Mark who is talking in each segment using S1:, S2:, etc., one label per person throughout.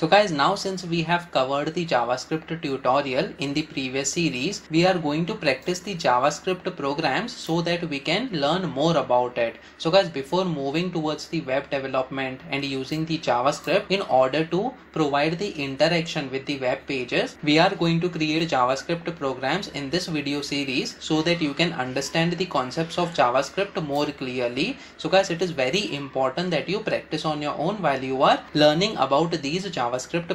S1: So guys, now since we have covered the JavaScript tutorial in the previous series, we are going to practice the JavaScript programs so that we can learn more about it. So guys, before moving towards the web development and using the JavaScript in order to provide the interaction with the web pages, we are going to create JavaScript programs in this video series so that you can understand the concepts of JavaScript more clearly. So guys, it is very important that you practice on your own while you are learning about these JavaScript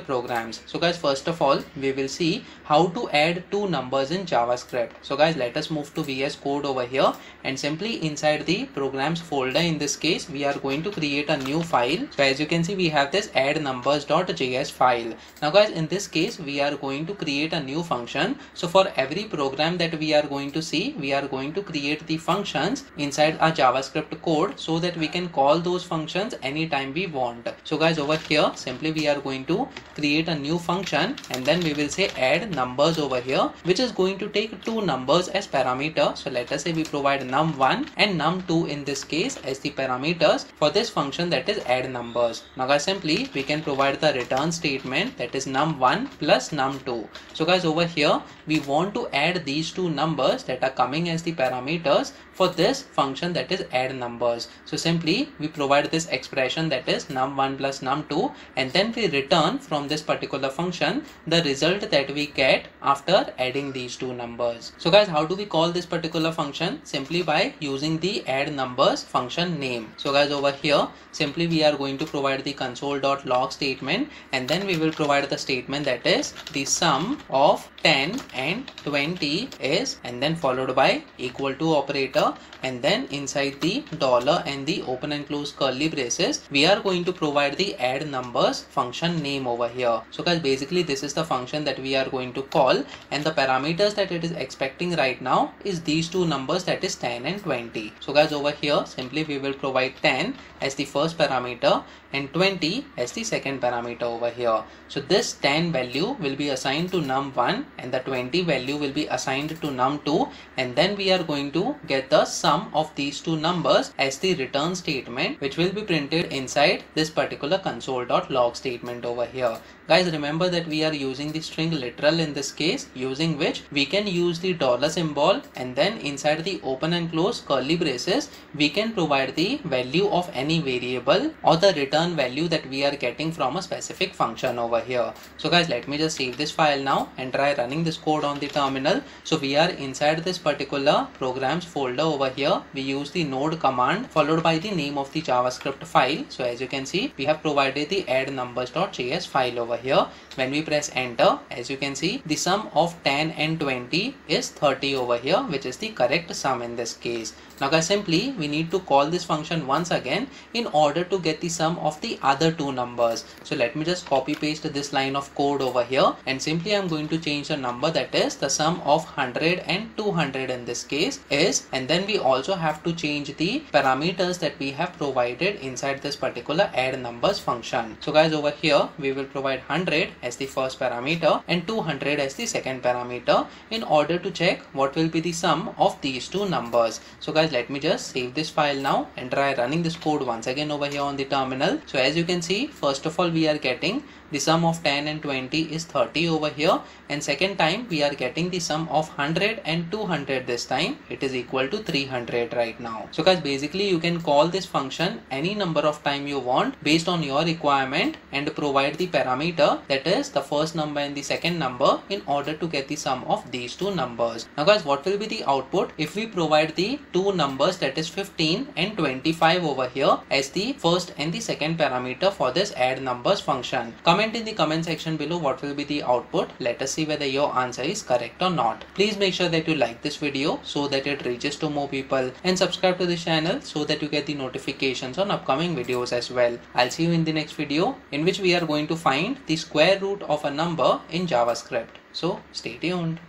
S1: programs. So guys, first of all, we will see how to add two numbers in JavaScript. So guys, let us move to VS Code over here and simply inside the programs folder in this case, we are going to create a new file. So as you can see, we have this add numbers.js file. Now guys, in this case, we are going to create a new function. So for every program that we are going to see, we are going to create the functions inside our JavaScript code so that we can call those functions anytime we want. So guys, over here, simply we are going to create a new function and then we will say add numbers over here which is going to take two numbers as parameter. So let us say we provide num1 and num2 in this case as the parameters for this function that is add numbers. Now guys simply we can provide the return statement that is num1 plus num2 so guys over here we want to add these two numbers that are coming as the parameters for this function that is add numbers. So simply we provide this expression that is num1 plus num2 and then we return from this particular function the result that we get after adding these two numbers. So guys how do we call this particular function? Simply by using the add numbers function name. So guys over here simply we are going to provide the console.log statement and then we will provide the statement that is the sum of 10 and 20 is and then followed by equal to operator and then inside the dollar and the open and close curly braces we are going to provide the add numbers function name over here. So guys basically this is the function that we are going to call and the parameters that it is expecting right now is these two numbers that is 10 and 20 so guys over here simply we will provide 10 as the first parameter and 20 as the second parameter over here. So this 10 value will be assigned to num1 and the 20 value will be assigned to num2 and then we are going to get the sum of these two numbers as the return statement which will be printed inside this particular console.log statement over here guys remember that we are using the string literal in this case using which we can use the dollar symbol and then inside the open and close curly braces we can provide the value of any variable or the return value that we are getting from a specific function over here. So guys let me just save this file now and try running this code on the terminal. So we are inside this particular programs folder over here. We use the node command followed by the name of the javascript file. So as you can see we have provided the add numbers.js file over here. When we press enter as you can see the sum of 10 and 20 is 30 over here which is the correct sum in this case. Now guys simply we need to call this function once again in order to get the sum of the other two numbers. So let me just copy paste this line of code over here and simply I'm going to change the number that is the sum of 100 and 200 in this case is and then we also have to change the parameters that we have provided inside this particular add numbers function. So guys over here we will provide 100 as the first parameter and 200 as the second parameter in order to check what will be the sum of these two numbers. So guys let me just save this file now and try running this code once again over here on the terminal. So as you can see first of all we are getting the sum of 10 and 20 is 30 over here and second time we are getting the sum of 100 and 200 this time. It is equal to 300 right now. So guys basically you can call this function any number of time you want based on your requirement and provide the parameter that is the first number and the second number in order to get the sum of these two numbers. Now guys what will be the output? If we provide the two numbers that is 15 and 25 over here as the first and the second parameter for this add numbers function. Comment in the comment section below what will be the output. Let us see whether your answer is correct or not. Please make sure that you like this video so that it reaches to more people and subscribe to the channel so that you get the notifications on upcoming videos as well. I'll see you in the next video in which we are going to find the square root of a number in javascript. So stay tuned